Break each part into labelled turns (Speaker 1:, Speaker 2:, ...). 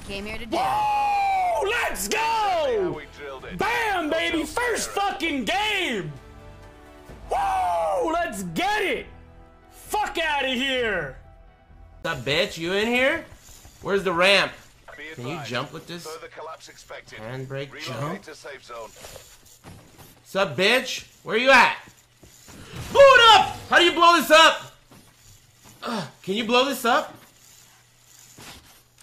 Speaker 1: came here to do.
Speaker 2: Woo! Let's go!
Speaker 3: We.
Speaker 2: Bam, baby! First fucking game! Whoa! Let's get it! Fuck out of here!
Speaker 4: What's up, bitch? You in here? Where's the ramp? Can you jump with this?
Speaker 3: Further collapse.
Speaker 4: Handbrake jump?
Speaker 3: to.
Speaker 4: What's up, bitch? Where you at? Blow it up! How do you blow this up? Ugh, can you blow this up?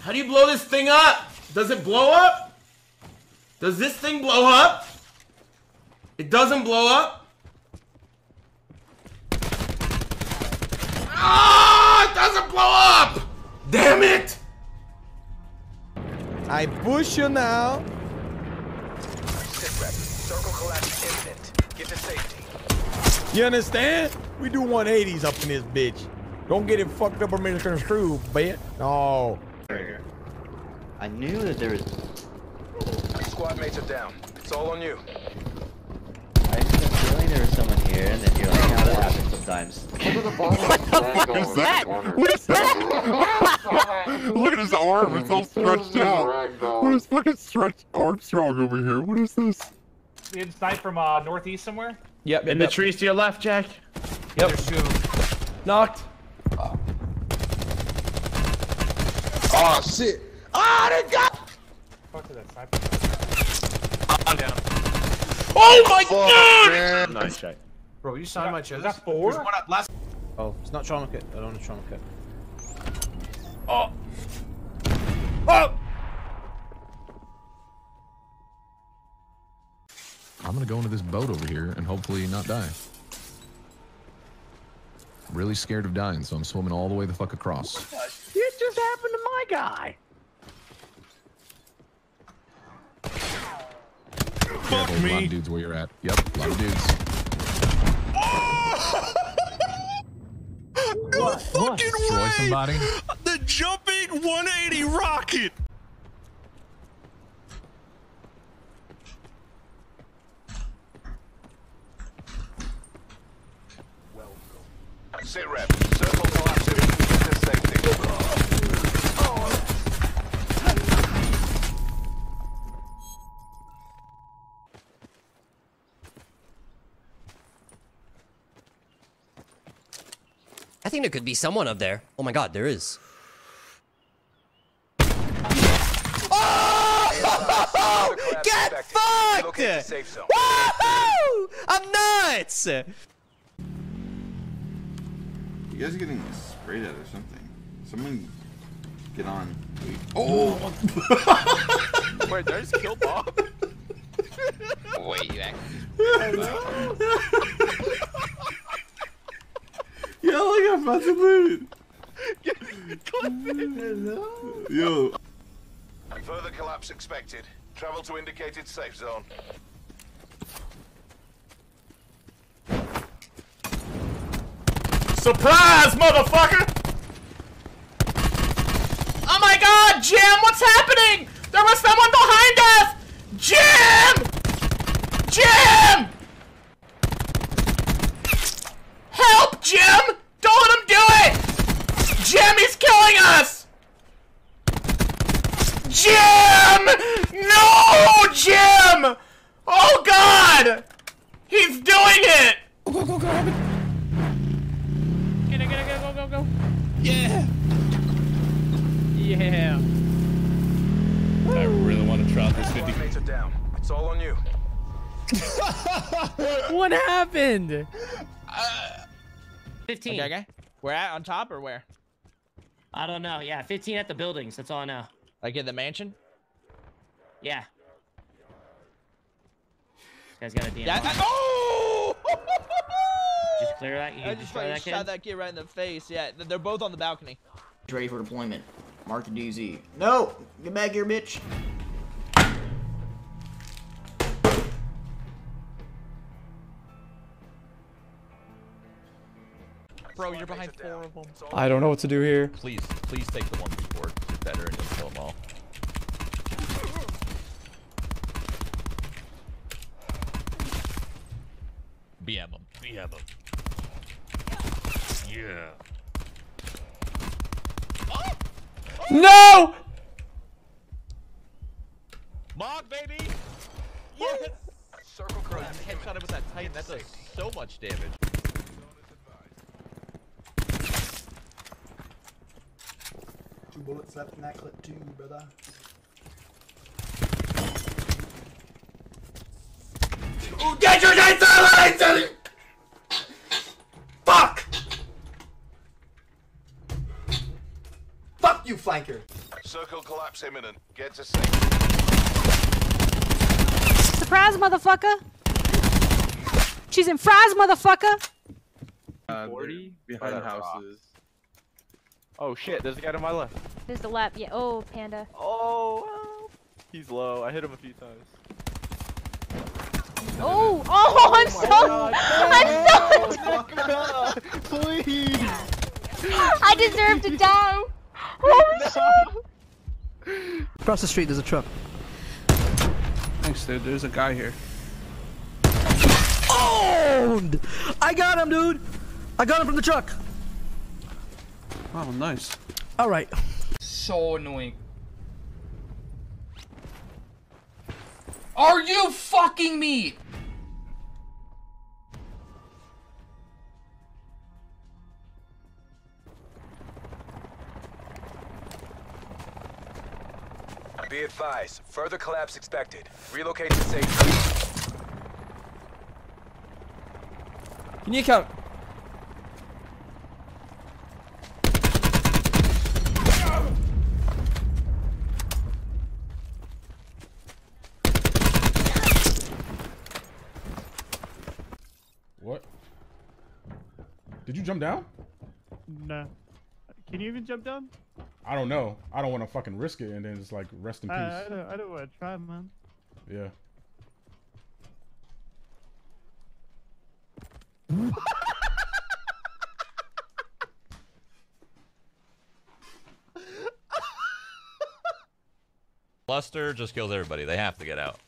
Speaker 4: How do you blow this thing up? Does it blow up? Does this thing blow up? It doesn't blow up? Ah! It doesn't blow up! Damn it!
Speaker 5: I push you now.
Speaker 3: Circle collapse imminent. Get to safety.
Speaker 5: You understand? We do 180s up in this bitch. Don't get it fucked up or misconstrued, bitch. No.
Speaker 6: I knew that there was.
Speaker 3: Squad mates are down. It's all on you.
Speaker 6: I had a feeling there was someone here, and then you're like, how that happens sometimes.
Speaker 7: What is that? What is that? Look at his arm, it's all stretched out. What is fucking stretched Armstrong over here? What is this?
Speaker 8: Being sniped from uh, northeast somewhere.
Speaker 2: Yep,
Speaker 9: In the trees to your left, Jack.
Speaker 2: Yep.
Speaker 8: There's two.
Speaker 2: Knocked.
Speaker 7: Oh shit!
Speaker 5: Ah, they got.
Speaker 8: Fuck to that sniper.
Speaker 9: I'm down.
Speaker 2: Oh my
Speaker 7: Fuck,
Speaker 2: god!
Speaker 7: man.
Speaker 9: Nice, Jack.
Speaker 4: Bro, you signed my
Speaker 8: Is
Speaker 4: chest.
Speaker 8: that four?
Speaker 4: There's one up last.
Speaker 5: Oh, it's not trauma kit. I don't want a trauma kit.
Speaker 2: Oh! Oh!
Speaker 10: I'm gonna go into this boat over here and hopefully not die. Really scared of dying, so I'm swimming all the way the fuck across.
Speaker 9: This just happened to my guy.
Speaker 10: Careful, a lot of dudes where you're at. Yep, a lot of dudes.
Speaker 2: No fucking
Speaker 10: Destroy
Speaker 2: way!
Speaker 10: somebody.
Speaker 2: The jumping 180 rocket!
Speaker 3: Sit rep. Circle collapse imminent. Get to safety.
Speaker 11: I think there could be someone up there. Oh my god, there is.
Speaker 3: Oh!
Speaker 11: Get fucked!
Speaker 3: Relocate to safe zone.
Speaker 11: Woohoo! I'm nuts!
Speaker 7: You guys are getting sprayed at or something. Someone get on. Oh! oh!
Speaker 9: Wait, did I just kill Bob?
Speaker 6: Wait, you actually.
Speaker 7: Yo, look at fucking loot! Yo.
Speaker 3: Further collapse expected. Travel to indicated safe zone.
Speaker 2: Surprise, motherfucker! Oh my god, Jim, what's happening? There was someone behind us! Jim! Jim! Help, Jim! Don't let him do it! Jim, he's killing us! Jim! No, Jim! Oh god! He's doing it! Go, go, go, go,
Speaker 8: Get it, get it, go, go, go, go.
Speaker 2: Yeah!
Speaker 8: Yeah.
Speaker 9: I really want to try this
Speaker 3: Squad
Speaker 9: 50.
Speaker 3: mates are down. It's all on you.
Speaker 8: What happened?
Speaker 12: Uh, 15.
Speaker 8: Okay, okay. Where at? On top or where?
Speaker 12: I don't know. Yeah, 15 at the buildings. That's all I know.
Speaker 8: Like in the mansion?
Speaker 12: Yeah. This guy's got a DM.
Speaker 8: Yeah. I, oh!
Speaker 12: Just clear that. You
Speaker 8: I
Speaker 12: can
Speaker 8: just
Speaker 12: destroy
Speaker 8: fucking
Speaker 12: that kid.
Speaker 8: shot that kid right in the face. Yeah, they're both on the balcony.
Speaker 5: Ready for deployment. Mark the DZ. No! Get back here, bitch!
Speaker 8: Bro, you're behind four of them.
Speaker 2: I don't know what to do here.
Speaker 9: Please, please take the one before. Get better and you'll kill them all. BM them. BM them. Yeah.
Speaker 2: No!
Speaker 9: Mog, baby! Yes! Circle Bro, headshot him with that Titan. That does so much damage.
Speaker 1: Two bullets left in that clip too, brother.
Speaker 2: Get your guys silent! Fuck! Fuck you, flanker.
Speaker 3: Circle collapse imminent. Get to safe.
Speaker 13: Surprise, motherfucker! She's in fries, motherfucker!
Speaker 14: Uh, 40 behind the houses. Oh shit, there's a guy to my left.
Speaker 13: There's the lap. Yeah. Oh, panda.
Speaker 14: Oh, he's low. I hit him a few times.
Speaker 13: Oh, oh, I'm oh so, I'm so.
Speaker 14: Please.
Speaker 13: I deserve to die. Oh shit.
Speaker 15: Across the street, there's a truck.
Speaker 16: Thanks, dude. There's a guy here.
Speaker 15: Owned! I got him, dude! I got him from the truck!
Speaker 16: Oh, nice.
Speaker 15: Alright.
Speaker 2: So annoying. Are you fucking me?
Speaker 17: Be advised, further collapse expected. Relocate to safety.
Speaker 18: Can you count?
Speaker 19: Did you jump down?
Speaker 20: No. Can you even jump down?
Speaker 19: I don't know. I don't want to fucking risk it and then just like rest in peace.
Speaker 20: I, I don't, I don't want to try, man.
Speaker 19: Yeah.
Speaker 9: Cluster just kills everybody. They have to get out.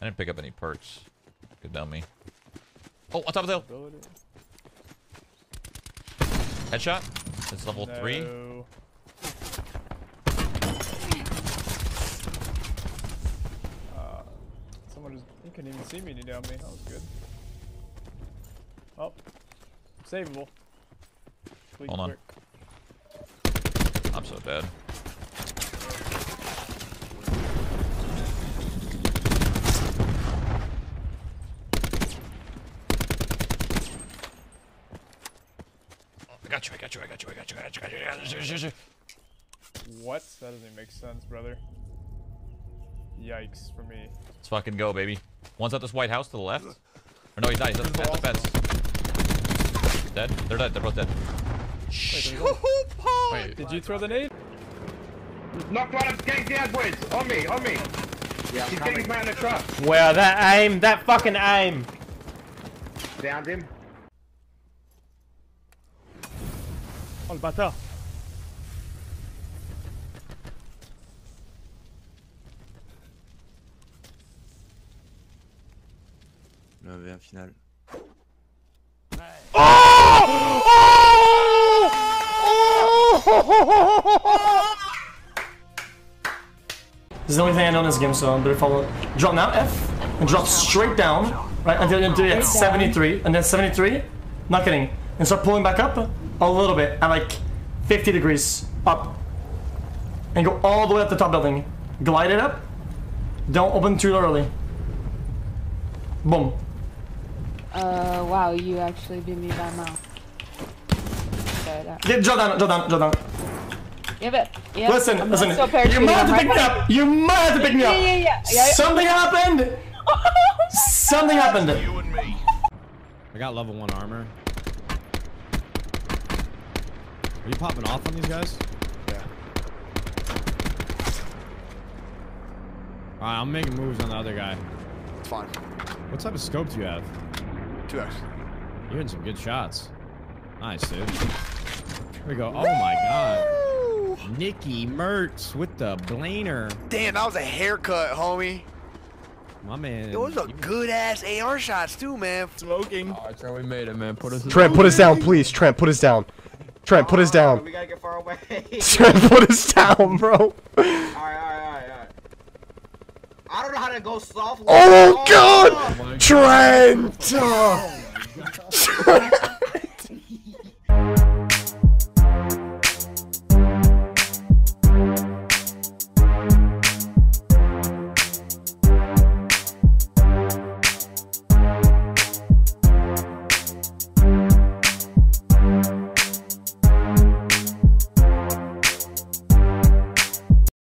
Speaker 9: I didn't pick up any perks. Good dumb me. Oh, on top of the hill. Headshot. It's level three.
Speaker 20: No. Uh, someone just, he couldn't even see me down me. That was good. Oh. Savable. Please
Speaker 9: Hold on. I'm so dead. Got you, I got you, I got you, I got you, I got you, I got you, I got you.
Speaker 20: What? That doesn't make sense, brother. Yikes for me.
Speaker 9: Let's fucking go, baby. One's at this white house to the left. Or no, he's not. He's at the, at the fence. Dead. They're dead. They're both dead.
Speaker 20: Wait, did you throw the nade?
Speaker 21: Knock one of Gang down, boys. On me, on me.
Speaker 20: Yeah,
Speaker 21: He's getting behind the truck.
Speaker 18: Wow, that aim, that fucking aim.
Speaker 21: Downed him.
Speaker 20: Oh, le bâtard.
Speaker 6: Le V1 final.
Speaker 22: This is the only thing I know in this game, so I better follow it. Drop now, F, and drop straight down, right, until, until you're at 73, and then 73, not kidding, and start pulling back up a little bit, at like 50 degrees up, and go all the way up the top building. Glide it up, don't open too early. Boom.
Speaker 23: Uh, wow, you actually beat me by a mile. Okay, that-
Speaker 22: Get, drop down, drop down, down.
Speaker 23: Yeah, but yeah.
Speaker 22: listen,
Speaker 23: I'm
Speaker 22: listen,
Speaker 23: so
Speaker 22: you might have to
Speaker 23: I'm
Speaker 22: pick me up, you might have to pick me
Speaker 23: Yeah,
Speaker 22: up.
Speaker 23: yeah, yeah, yeah, yeah.
Speaker 22: Something happened! Something happened.
Speaker 10: I got level one armor. Are you popping off on these guys?
Speaker 5: Yeah.
Speaker 10: Alright, I'm making moves on the other guy.
Speaker 5: It's fine.
Speaker 10: What type of scope do you have?
Speaker 5: 2x.
Speaker 10: You're hitting some good shots. Nice, dude. Here we go. Oh my god. Nikki Mertz with the blainer.
Speaker 5: Damn, that was a haircut, homie.
Speaker 10: My man.
Speaker 5: Those are good ass AR shots too, man. Smoking.
Speaker 16: Alright, Trent, we made it, man. Put us.
Speaker 24: Trent, put us down, please. Trent, put us down. Trent, put us oh, down.
Speaker 25: We gotta get far away.
Speaker 24: Trent, put us down, bro.
Speaker 25: Alright, alright, alright, alright. I don't know how to go softly.
Speaker 24: Oh, oh God! Trent! Oh,